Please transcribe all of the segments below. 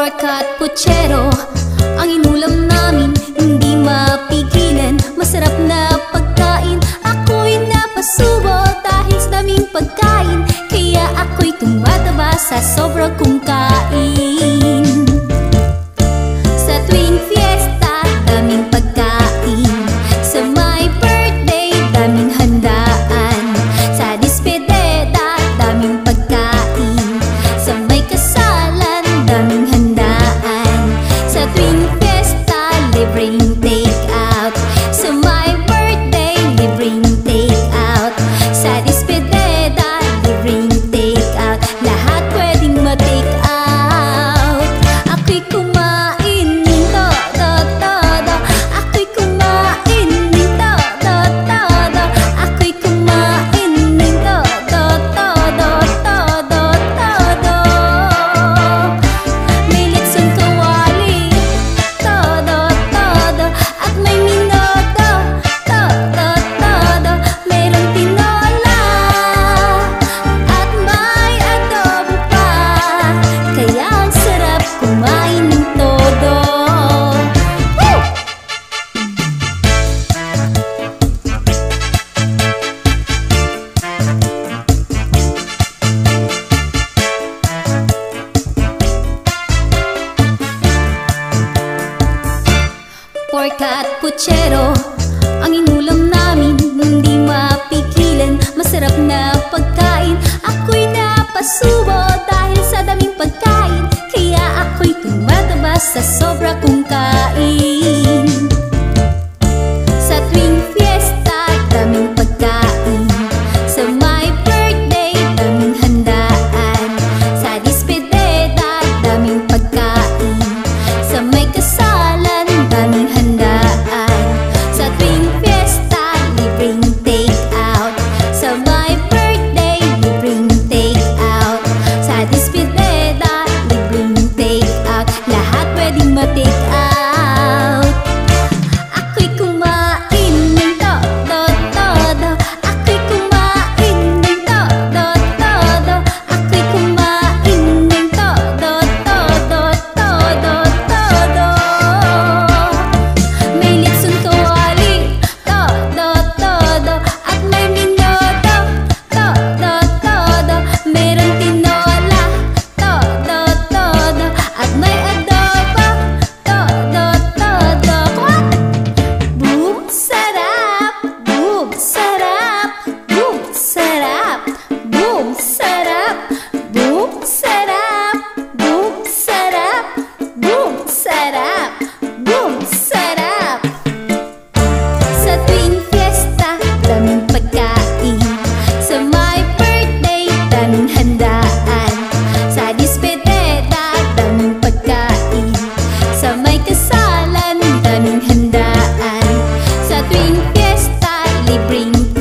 pork at puchero Ang inulam namin, hindi mapigilan. Masarap na pagkain, ako'y napasubo Dahil sa daming pagkain. Kaya ako'y tumataba sa sobra kong pork at puchero Ang inulam namin, hindi mapigilan. Masarap na pagkain, ako'y napasulat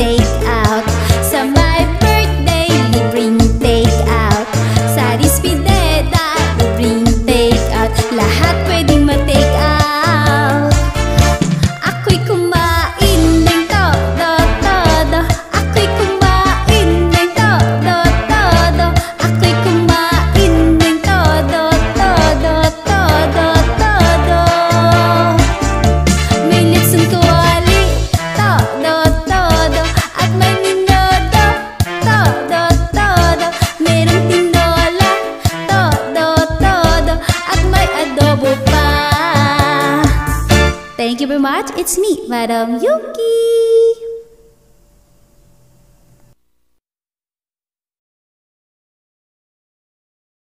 taste much. It's me, Madam Yuki.